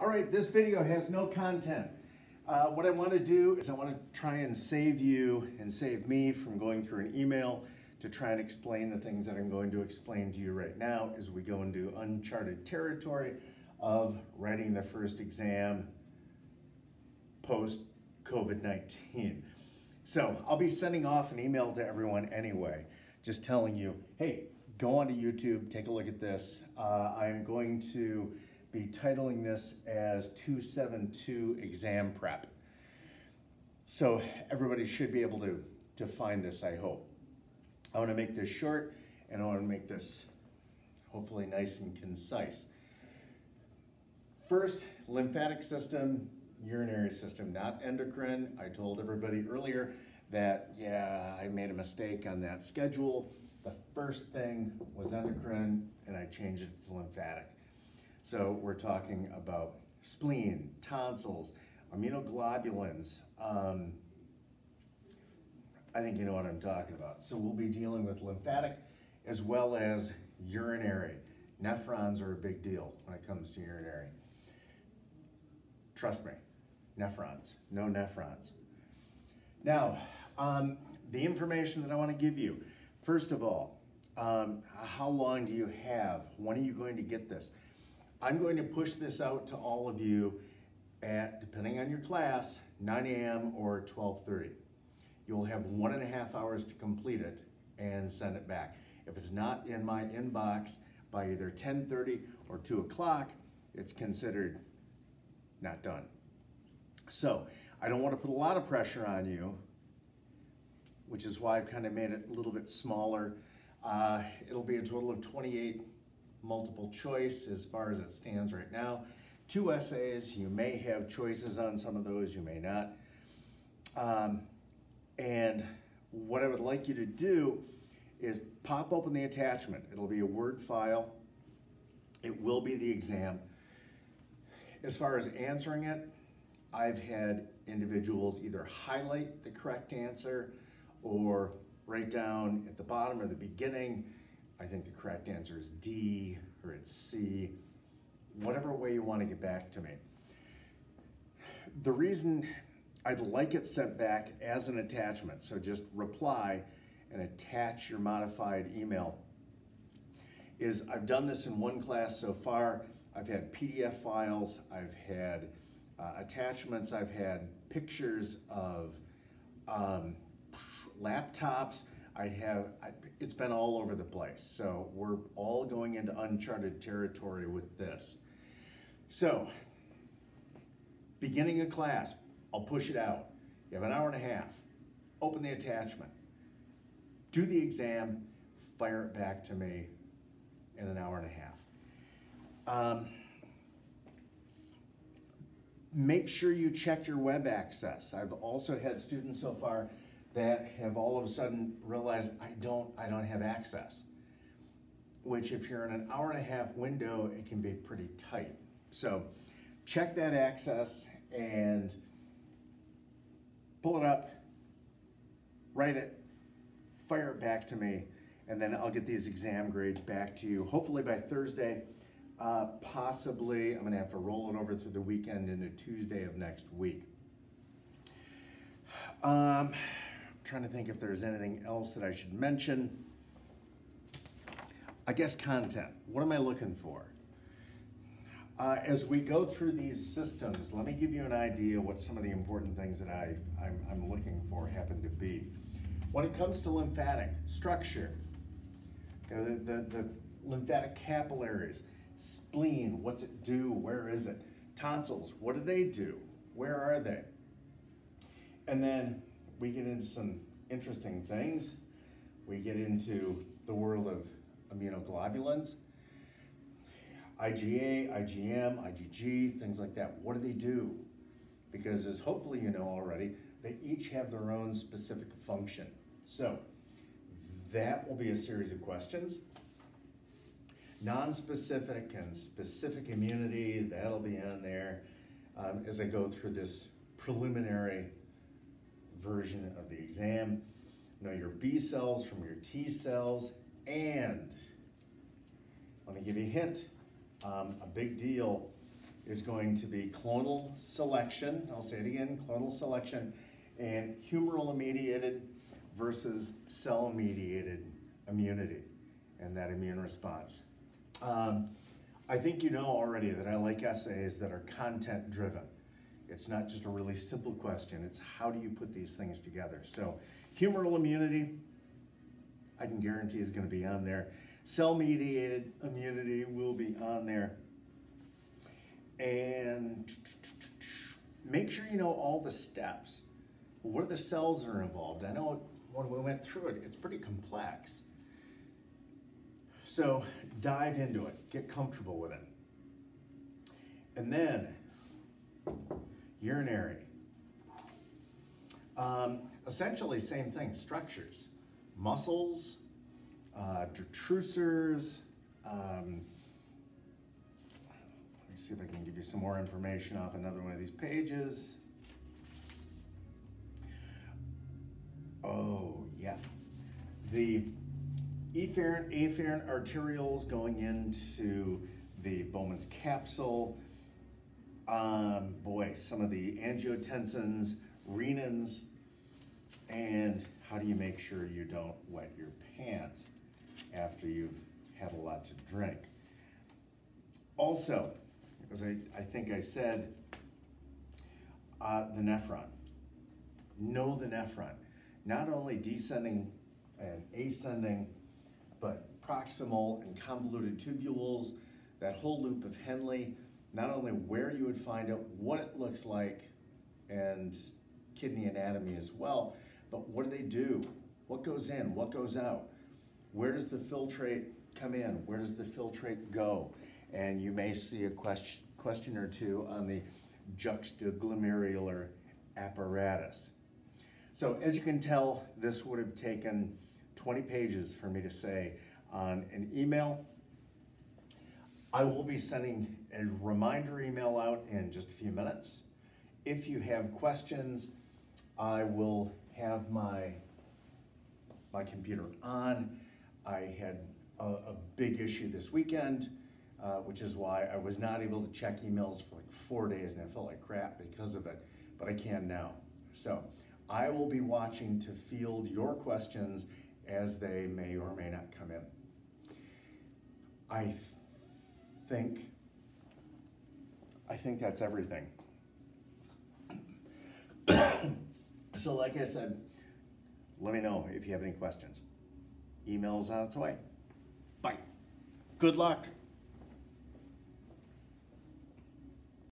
All right, this video has no content. Uh, what I want to do is I want to try and save you and save me from going through an email to try and explain the things that I'm going to explain to you right now as we go into uncharted territory of writing the first exam post COVID-19. So I'll be sending off an email to everyone anyway, just telling you, hey, go onto YouTube, take a look at this. Uh, I'm going to be titling this as 272 Exam Prep. So everybody should be able to, to find this, I hope. I want to make this short and I want to make this hopefully nice and concise. First, lymphatic system, urinary system, not endocrine. I told everybody earlier that, yeah, I made a mistake on that schedule. The first thing was endocrine and I changed it to lymphatic. So we're talking about spleen, tonsils, immunoglobulins. Um, I think you know what I'm talking about. So we'll be dealing with lymphatic as well as urinary. Nephrons are a big deal when it comes to urinary. Trust me, nephrons, no nephrons. Now, um, the information that I want to give you. First of all, um, how long do you have? When are you going to get this? I'm going to push this out to all of you at, depending on your class, 9 a.m. or 12.30. You'll have one and a half hours to complete it and send it back. If it's not in my inbox by either 10.30 or 2 o'clock, it's considered not done. So I don't want to put a lot of pressure on you, which is why I've kind of made it a little bit smaller. Uh, it'll be a total of 28 multiple choice as far as it stands right now. Two essays, you may have choices on some of those, you may not. Um, and what I would like you to do is pop open the attachment. It'll be a Word file. It will be the exam. As far as answering it, I've had individuals either highlight the correct answer or write down at the bottom or the beginning I think the correct answer is D or it's C, whatever way you want to get back to me. The reason I'd like it sent back as an attachment, so just reply and attach your modified email, is I've done this in one class so far. I've had PDF files, I've had uh, attachments, I've had pictures of um, laptops, I have, I, it's been all over the place. So we're all going into uncharted territory with this. So, beginning of class, I'll push it out. You have an hour and a half. Open the attachment. Do the exam, fire it back to me in an hour and a half. Um, make sure you check your web access. I've also had students so far that have all of a sudden realized I don't, I don't have access. Which if you're in an hour and a half window, it can be pretty tight. So check that access and pull it up, write it, fire it back to me, and then I'll get these exam grades back to you, hopefully by Thursday. Uh, possibly, I'm gonna have to roll it over through the weekend into Tuesday of next week. Um, trying to think if there's anything else that I should mention. I guess content. What am I looking for? Uh, as we go through these systems, let me give you an idea what some of the important things that I, I'm, I'm looking for happen to be. When it comes to lymphatic structure, you know, the, the, the lymphatic capillaries, spleen, what's it do, where is it? Tonsils, what do they do? Where are they? And then we get into some interesting things. We get into the world of immunoglobulins, IgA, IgM, IgG, things like that. What do they do? Because as hopefully you know already, they each have their own specific function. So that will be a series of questions. Non-specific and specific immunity, that'll be in there um, as I go through this preliminary version of the exam. Know your B cells from your T cells, and let me give you a hint. Um, a big deal is going to be clonal selection, I'll say it again, clonal selection, and humoral mediated versus cell mediated immunity and that immune response. Um, I think you know already that I like essays that are content driven. It's not just a really simple question, it's how do you put these things together. So humoral immunity, I can guarantee is gonna be on there. Cell-mediated immunity will be on there. And make sure you know all the steps. What are the cells that are involved? I know when we went through it, it's pretty complex. So dive into it, get comfortable with it. And then urinary. Um, essentially same thing, structures, muscles, uh, detrusors. Um, let me see if I can give you some more information off another one of these pages. Oh, yeah. The efferent, afferent arterioles going into the Bowman's capsule. Um, boy, some of the angiotensins, renins, and how do you make sure you don't wet your pants after you've had a lot to drink? Also, as I, I think I said, uh, the nephron. Know the nephron. Not only descending and ascending, but proximal and convoluted tubules, that whole loop of Henle, not only where you would find it, what it looks like, and kidney anatomy as well, but what do they do? What goes in? What goes out? Where does the filtrate come in? Where does the filtrate go? And you may see a question, question or two on the juxtaglomerular apparatus. So as you can tell, this would have taken 20 pages for me to say on an email. I will be sending a reminder email out in just a few minutes. If you have questions, I will have my, my computer on. I had a, a big issue this weekend, uh, which is why I was not able to check emails for like four days and I felt like crap because of it, but I can now. So I will be watching to field your questions as they may or may not come in. I think, I think that's everything. so like I said, let me know if you have any questions. Email's on its way. Bye. Good luck.